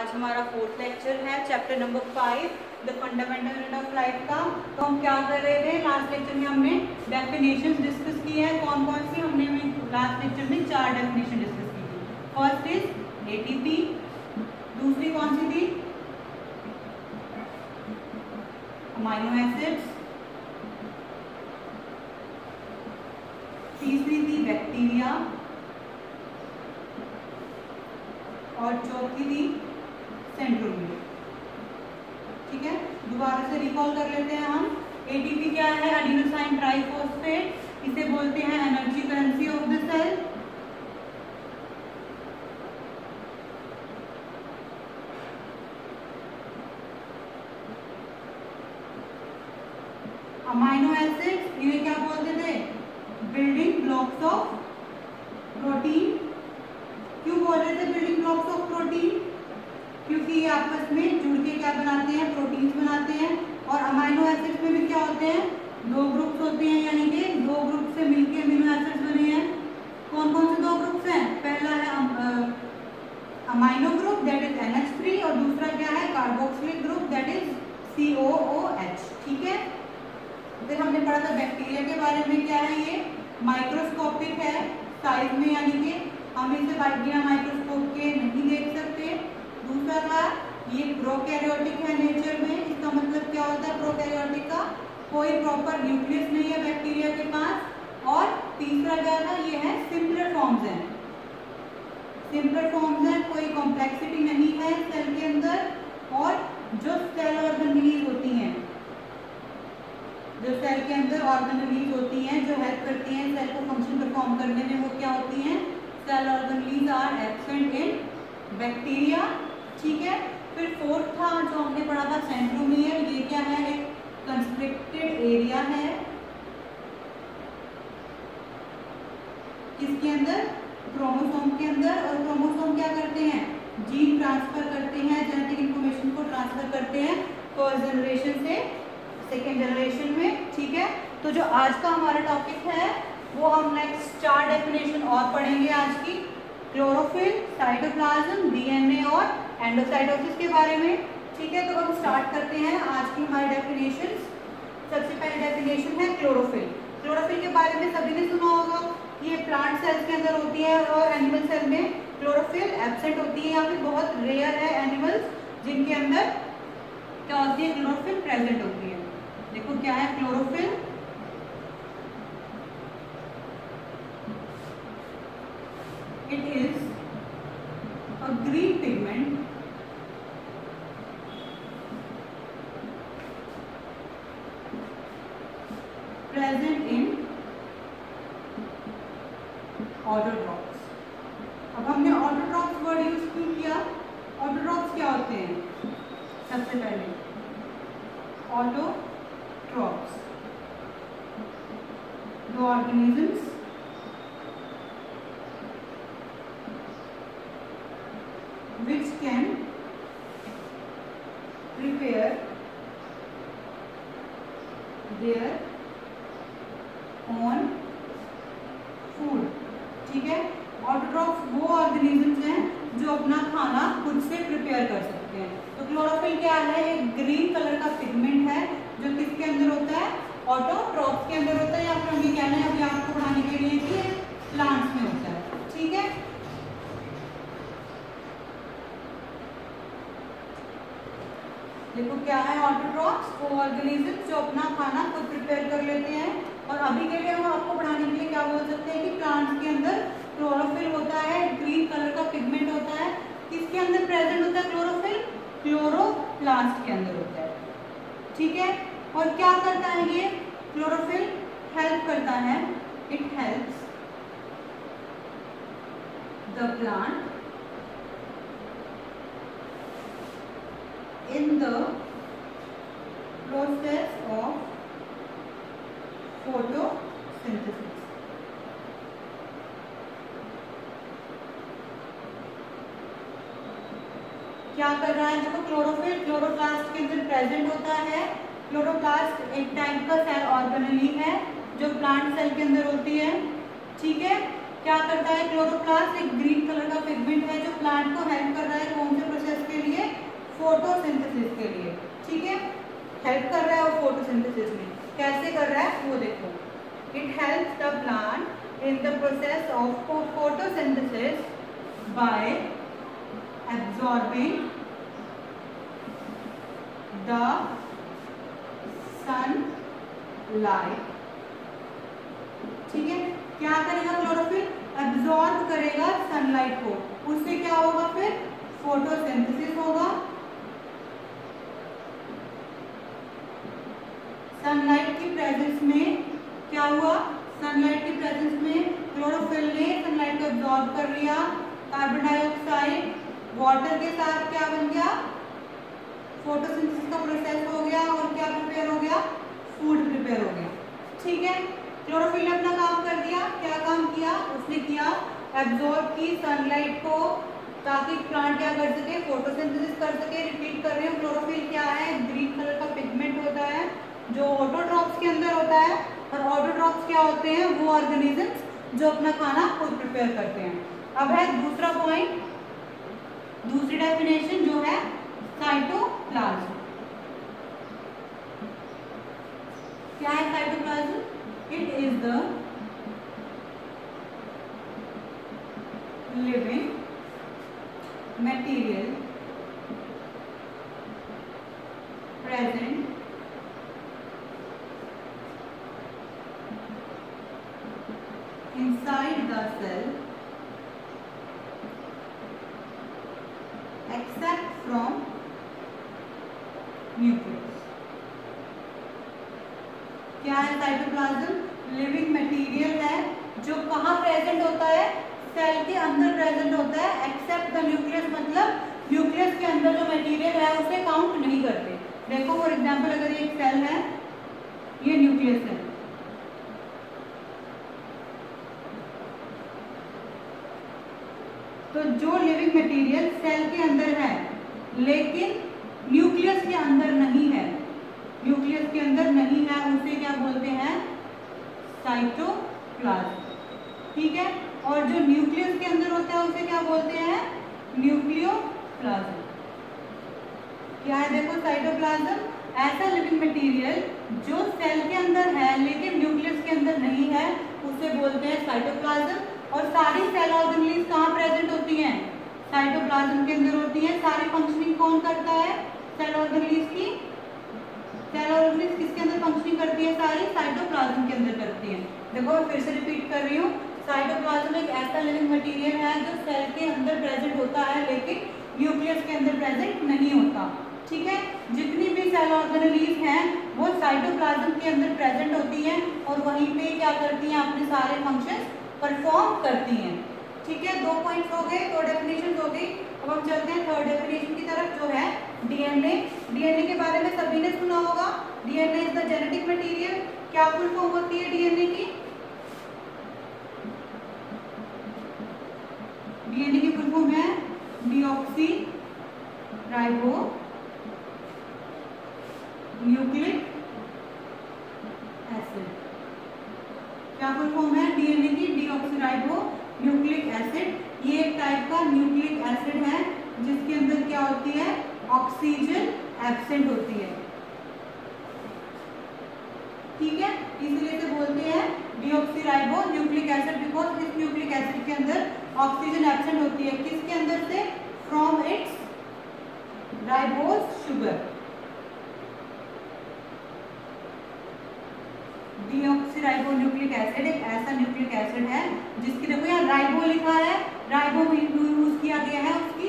आज हमारा fourth lecture है chapter number five the fundamental unit of life का। तो हम क्या कर रहे थे? लास्ट लेक्चर में हमने डेफिनेशन डिस्कस की है। कौन कौन सी हमने लास्ट लेक्चर में चार डेफिनेशन डिस्कस की थी? फ़र्स्ट इज़ एटीपी दूसरी कौन सी थी? अमाइनो एसिड्स तीसरी थी बैक्टीरिया और चौथी थी सेंट्रोमियर ठीक है? दोबारा से रिकॉल कर लेते हैं हम। एटीपी क्या है? एडिनोसाइन ट्राइफॉस्फेट इसे बोलते हैं energy currency of the cell amino acids इन्हें क्या बोलते थे? बिल्डिंग ब्लॉक्स ऑफ़ प्रोटीन क्यों बोल रहे थे बिल्डिंग ब्लॉक्स ऑफ़ प्रोटीन क्योंकि ये आपस में जुड़ के क्या बनाते हैं? प्रोटीन्स बनाते हैं। और अमाइनो एसिड्स में भी क्या होते हैं? दो ग्रुप्स होते हैं, यानी कि दो ग्रुप से मिलके अमीनो एसिड्स बने हैं। कौन कौन से दो ग्रुप्स हैं? पहला है amino group that is NH3 और दूसरा क्या है? Carboxylic group that is COOH ठीक है? फिर हमने पढ़ा था बैक्टीरिया के बारे में क्या है ये? माइक्रोस्कोपिक है साइज़ में, यानी कि हम इसे बिना माइक्रोस्कोप के नहीं देख सकते। दूसरा था ये प्रोकैरियोटिक है नेचर में। इसका मतलब क्या होता है प्रोकैरियोटिक का? कोई प्रॉपर न्यूक्लियस नहीं है बैक्टीरिया के पास। और तीसरा क्या था? ये है सिंपलर फॉर्म्स हैं। सिंपलर फॉर्म्स हैं, कोई कॉम्प्लेक्सिटी नहीं है सेल के अंदर। और जो सेल ऑर्गन रिलीज़ होती हैं, जो सेल के अंदर ऑर्गन रिलीज़ होती हैं, जो हेल्प करती हैं सेल को फ़ंक्शन परफॉर्म करने में, वो क्या होती हैं? Cell organelles are absent in bacteria ठीक है? फिर फोर्थ था जो हमने पढ़ा था सेंट्रोमियर ये क्या है? एक कंस्ट्रिक्टेड एरिया है। किसके अंदर? क्रोमोसोम के अंदर। और क्रोमोसोम क्या करते हैं? जीन ट्रांसफ़र करते हैं जेनेटिक इंफॉर्मेशन को ट्रांसफ़र करते हैं फ़र्स्ट जनरेशन से सेकेंड जनरेशन में, ठीक है? तो जो आज का हमारा टॉपिक है, वो हम नेक्स्ट चार डेफिनेशन और पढ़ेंगे आज की। क्लोरोफिल साइटोप्लाज्म डीएनए और एंडोसाइटोसिस के बारे में, ठीक है? तो हम स्टार्ट करते हैं आज की हमारी डेफिनेशन सबसे पहले डेफिनेशन है क्लोरोफिल क्लोरोफिल के बारे में सभी ने सुना होगा ये प्लांट सेल्स के अंदर होती है और एनिमल सेल में क्लोरोफिल एबसेंट होती है। या फिर बहुत रेयर है एनिमल्स जिनके अंदर क्या होती है क्लोरोफिल प्रेजेंट होती है। देखो क्या है chlorophyll it is a green pigment present in autotrophs अब हमने ऑर्डर ड्रॉप्स वर्ड यूज़ क्यों किया? ऑर्डर ड्रॉप्स क्या होते हैं? सबसे पहले ऑटो ड्रॉप्स दो organisms which can prepare their own food ठीक है ऑटोट्रॉप्स वो ऑर्गेनिजम्स हैं जो अपना खाना खुद से प्रिपेयर कर सकते हैं तो क्लोरोफिल क्या है एक ग्रीन कलर का पिगमेंट है, जो किसके अंदर होता है? ऑटोट्रॉप्स के अंदर होता है, या फिर हमें कहना है अभी आपको पढ़ाने के लिए कि प्लांट्स में होता है। ठीक है? देखो क्या है ऑटोट्रॉप्स वो ऑर्गेनिज्म जो अपना खाना खुद प्रिपेयर कर लेते हैं, और अभी के लिए हम आपको पढ़ाने के लिए क्या बोल सकते हैं कि प्लांट्स के अंदर क्लोरोफिल होता है ग्रीन कलर का पिगमेंट होता है। किसके अंदर प्रेजेंट होता है? क्लोरोफिल क्लोरोप्लास्ट के अंदर होता है। ठीक है? और क्या करता है ये? क्लोरोफिल हेल्प करता है। It helps the plant in the process of photosynthesis. क्या कर रहा है? देखो क्लोरोफिल क्लोरोप्लास्ट के अंदर प्रेजेंट होता है। क्लोरोप्लास्ट एक टाइप का सेल ऑर्गेनली है, जो प्लांट सेल के अंदर होती है। ठीक है? क्या करता है? क्लोरोप्लास्ट एक ग्रीन कलर का पिगमेंट है, जो प्लांट को हेल्प कर रहा है कौन से प्रोसेस के लिए? फोटोसिंथेसिस के लिए। ठीक है? हेल्प कर रहा है वो फोटोसिंथेसिस में। कैसे कर रहा है? वो देखो। It help the plant in the process of photosynthesis by absorbing the sunlight. ठीक है? क्या करेगा क्लोरोफिल एब्जॉर्ब करेगा सनलाइट को। उससे क्या होगा फिर? फोटोसिंथेसिस होगा। सनलाइट की प्रेजेंस में क्या हुआ? सनलाइट की प्रेजेंस में क्लोरोफिल ने सनलाइट को एब्जॉर्ब कर लिया। कार्बन डाइऑक्साइड वाटर के साथ क्या बन गया? फोटोसिंथेसिस का प्रोसेस हो गया और क्या प्रिपेयर हो गया? फ़ूड प्रिपेयर हो गया। ठीक है? क्लोरोफिल ने अपना काम कर दिया। क्या काम किया? उसने किया एब्जॉर्ब की सनलाइट को ताकि प्लांट क्या कर सके फोटोसिंथेसिस कर सके रिपीट कर रहे हैं। क्लोरोफिल क्या है? ग्रीन कलर का पिगमेंट होता है, जो ऑटोड्रॉप्स के अंदर होता है। और ऑटोड्रॉप्स क्या होते हैं? वो ऑर्गेनिजम्स जो अपना खाना खुद प्रिपेयर करते हैं। अब है दूसरा पॉइंट दूसरी डेफिनेशन जो है साइटोप्लाज्म क्या है cytoplasm it is the living material present inside the cell except from nucleus. क्या है साइटोप्लाज्म लिविंग मटेरियल है, जो कहाँ प्रेजेंट होता है? सेल के अंदर प्रेजेंट होता है एक्सेप्ट द न्यूक्लियस मतलब न्यूक्लियस के अंदर जो मटेरियल है, उसे काउंट नहीं करते। देखो फॉर एग्जांपल अगर ये एक सेल है, ये न्यूक्लियस है। तो जो लिविंग मटेरियल सेल के अंदर है, लेकिन न्यूक्लियस के अंदर नहीं है। न्यूक्लियस के अंदर नहीं है, उसे क्या बोलते हैं? साइटोप्लाज्म ठीक है? और जो न्यूक्लियस के अंदर होता है, उसे क्या बोलते हैं? न्यूक्लियोप्लाज्म क्या है देखो साइटोप्लाज्म ऐसा लिविंग मटेरियल जो सेल के अंदर है, लेकिन न्यूक्लियस के अंदर नहीं है, उसे बोलते हैं साइटोप्लाज्म और सारी सेल ऑर्गेनलीज कहाँ प्रेजेंट होती हैं? साइटोप्लाज्म के अंदर होती हैं। सारी फंक्शनिंग कौन करता है? सेल ऑर्गेनलीज की। सेल ऑर्गेनिज किसके अंदर फंक्शनिंग करती है सारी? साइटोप्लाज्म के अंदर करती है। देखो, मैं फिर से रिपीट कर रही हूँ। साइटोप्लाज्म एक ऐसा लिविंग मटेरियल है जो सेल के अंदर प्रेजेंट होता है, लेकिन न्यूक्लियस के अंदर प्रेजेंट नहीं होता। ठीक है? जितनी भी सेल ऑर्गेनलीज हैं, वो साइटोप्लाज्म के अंदर प्रेजेंट होती हैं और वहीं पे क्या करती हैं अपने सारे फ़ंक्शन परफॉर्म करती हैं। ठीक है? दो पॉइंट्स हो गए दो डेफिनेशन हो गई। अब हम चलते हैं थर्ड डेफिनेशन की तरफ़, जो है डीएनए डीएनए के बारे में सभी ने सुना होगा। DNA is the genetic material क्या फुल फॉर्म होती है डीएनए की? डीएनए की फुल फॉर्म है डीऑक्सी राइबो न्यूक्लिक एसिड क्या फुल फॉर्म है डीएनए की डीऑक्सीराइबो न्यूक्लिक एसिड ये एक टाइप का न्यूक्लिक एसिड है जिसके अंदर क्या होती है ऑक्सीजन एब्सेंट होती है ठीक है? इसलिए इसे बोलते हैं डीऑक्सीराइबो न्यूक्लिक एसिड बिकॉज़ इस न्यूक्लिक एसिड के अंदर ऑक्सीजन एब्सेंट होती है। किसके अंदर से? From its ribose sugar deoxyribo nucleic acid एक ऐसा न्यूक्लिक एसिड है जिसकी देखो यहाँ राइबो लिखा है। राइबो यूज़ किया गया है उसकी।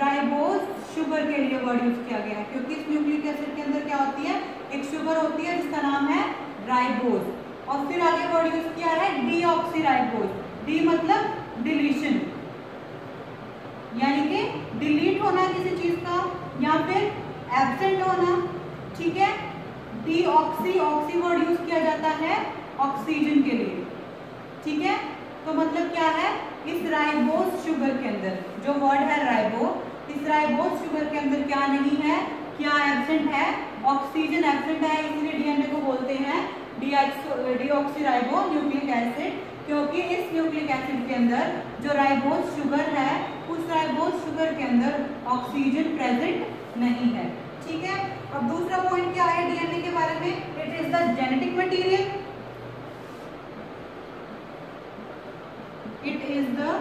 राइबोज शुगर के लिए वर्ड यूज़ किया गया है। क्योंकि इस न्यूक्लिक एसिड के अंदर क्या होती है? एक शुगर होती है जिसका नाम है राइबोज। और फिर आगे वर्ड यूज़ किया है डीऑक्सीराइबोज डी मतलब डिलीशन यानी कि डिलीट होना किसी चीज़ का या फिर एबसेंट होना, ठीक है? डीऑक्सी ऑक्सी वर्ड यूज़ किया जाता है ऑक्सीजन के लिए। ठीक है? तो मतलब क्या है? इस राइबोज शुगर के अंदर। जो वर्ड है राइबो इस राइबोज शुगर के अंदर क्या नहीं है? क्या एबसेंट है? ऑक्सीजन एबसेंट है, इसलिए डीएनए को बोलते हैं डीऑक्सीराइबो न्यूक्लिक एसिड, क्योंकि इस न्यूक्लिक एसिड के अंदर जो राइबोज शुगर है, उस राइबोज शुगर के अंदर ऑक्सीजन प्रेजेंट नहीं है। ठीक है? अब दूसरा पॉइंट क्या है डीएनए के बारे में? It is the genetic material it is the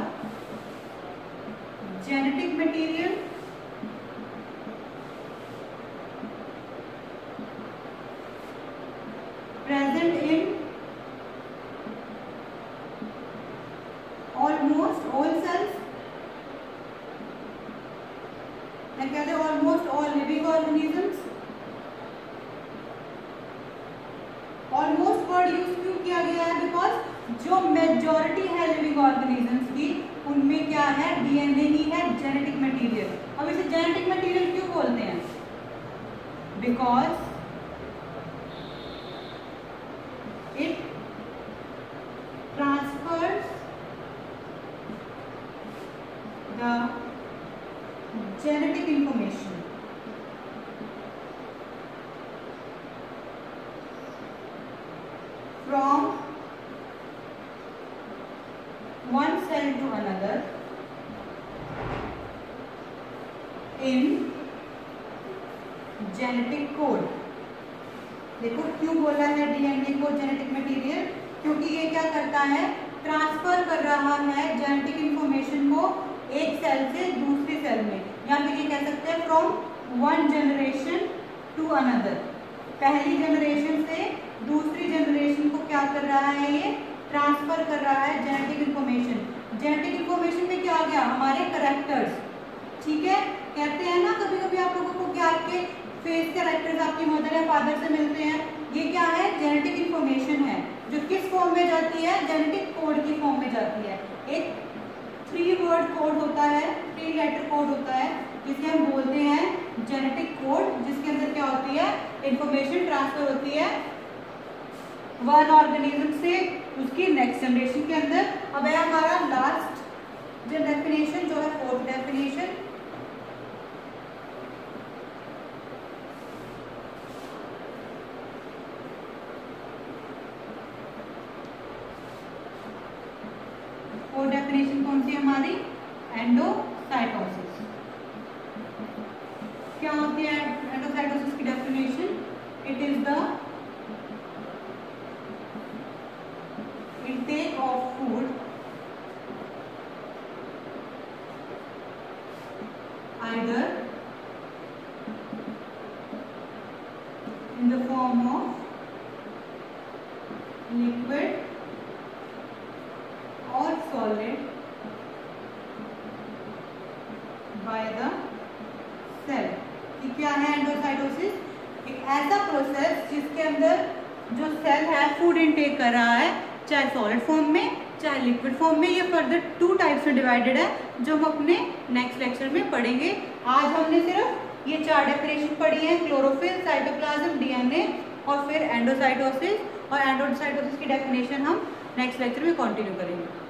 genetic material. मैं कहते हैं almost all living organisms. Almost word use क्यों किया गया है? बिकॉज़ जो मेजोरिटी है लिविंग ऑर्गेनिजम्स की, उनमें क्या है? डीएनए ही है जेनेटिक मटेरियल अब इसे जेनेटिक मटेरियल क्यों बोलते हैं? Because it transfers the genetic information from one cell to another in genetic code. देखो, क्यों बोला है डीएनए को जेनेटिक मटेरियल क्योंकि ये क्या करता है? ट्रांसफ़र कर रहा है जेनेटिक इंफॉर्मेशन को एक सेल से दूसरी सेल में। या फिर ये कह सकते हैं from one generation to another पहली जनरेशन से दूसरी जनरेशन को क्या कर रहा है ये? ट्रांसफ़र कर रहा है जेनेटिक इंफॉर्मेशन जेनेटिक इंफॉर्मेशन में क्या आ गया? हमारे करेक्टर्स ठीक है? कहते हैं ना कभी कभी आप लोगों को क्या आपके फेस करेक्टर्स आपकी मदर या फादर से मिलते हैं। ये क्या है? जेनेटिक इंफॉर्मेशन है, जो किस फॉर्म में जाती है? जेनेटिक कोड की फॉर्म में जाती है। एक थ्री वर्ड कोड होता है। थ्री लेटर कोड होता है, जिसे हम बोलते हैं जेनेटिक कोड जिसके अंदर क्या होती है? इंफॉर्मेशन ट्रांसफ़र होती है वन ऑर्गेनिज्म से उसकी नेक्स्ट जनरेशन के अंदर। अब है हमारा लास्ट जो डेफिनेशन जो है फोर्थ डेफिनेशन फोर्थ डेफिनेशन कौन सी हमारी? एंडोसाइटोसिस क्या होती है एंडोसाइटोसिस की definition it is the intake of food either in the form of liquid or solid by the cell ये क्या है एंडोसाइटोसिस एक ऐसा प्रोसेस जिसके अंदर जो सेल है फ़ूड इनटेक कर रहा है, चाहे सॉलिड फॉर्म में, चाहे लिक्विड फॉर्म में, ये फर्दर टू टाइप्स में डिवाइडेड है, जो हम अपने नेक्स्ट लेक्चर में पढ़ेंगे। आज हमने सिर्फ़ ये चार डेफिनेशन पढ़ी है क्लोरोफिल साइटोप्लाज्म डीएनए और फिर एंडोसाइटोसिस और एंडोसाइटोसिस की डेफिनेशन हम नेक्स्ट लेक्चर में कंटिन्यू करेंगे।